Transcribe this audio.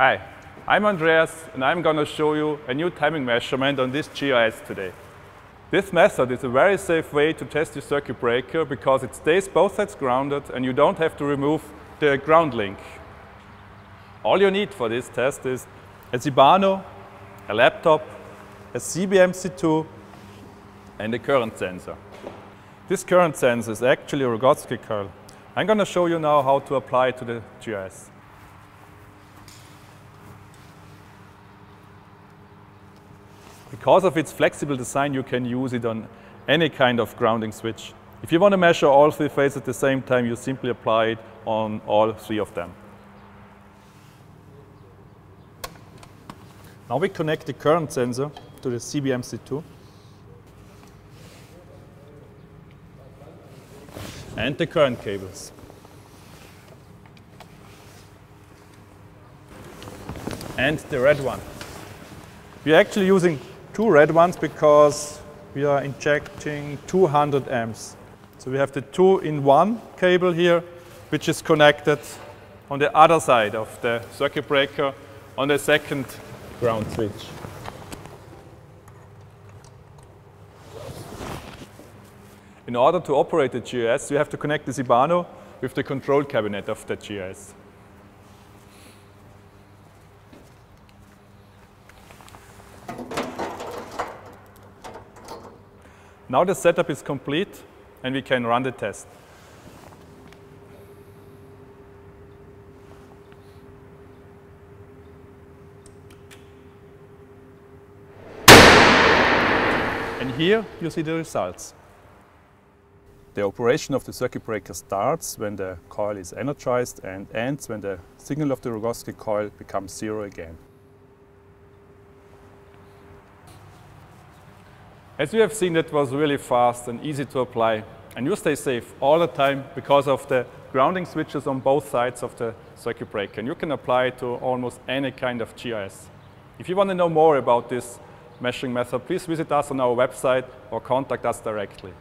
Hi, I'm Andreas and I'm going to show you a new timing measurement on this GIS today. This method is a very safe way to test your circuit breaker because it stays both sides grounded and you don't have to remove the ground link. All you need for this test is a CIBANO, a laptop, a CBMC2 and a current sensor. This current sensor is actually a Rogowski coil. I'm going to show you now how to apply it to the GIS. Because of its flexible design, you can use it on any kind of grounding switch. If you want to measure all three phases at the same time, you simply apply it on all three of them. Now we connect the current sensor to the CBMC2. And the current cables. And the red one. We're actually using two red ones because we are injecting 200 amps. So we have the two in one cable here, which is connected on the other side of the circuit breaker on the second ground switch. In order to operate the GIS, you have to connect the CIBANO with the control cabinet of the GIS. Now the setup is complete and we can run the test. And here you see the results. The operation of the circuit breaker starts when the coil is energized and ends when the signal of the Rogowski coil becomes zero again. As you have seen, it was really fast and easy to apply. And you stay safe all the time because of the grounding switches on both sides of the circuit breaker. And you can apply it to almost any kind of GIS. If you want to know more about this measuring method, please visit us on our website or contact us directly.